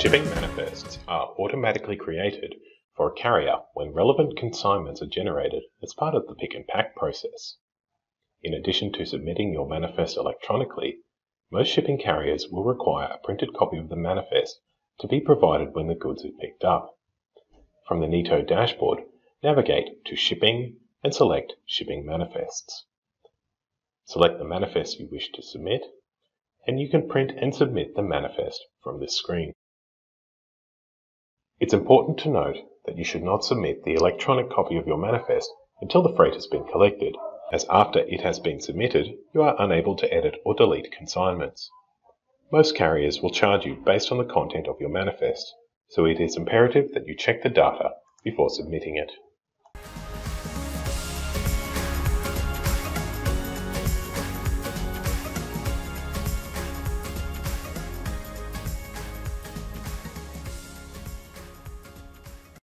Shipping manifests are automatically created for a carrier when relevant consignments are generated as part of the pick and pack process. In addition to submitting your manifest electronically, most shipping carriers will require a printed copy of the manifest to be provided when the goods are picked up. From the Neto dashboard, navigate to Shipping and select Shipping Manifests. Select the manifest you wish to submit, and you can print and submit the manifest from this screen. It's important to note that you should not submit the electronic copy of your manifest until the freight has been collected, as after it has been submitted, you are unable to edit or delete consignments. Most carriers will charge you based on the content of your manifest, so it is imperative that you check the data before submitting it.